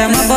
para más.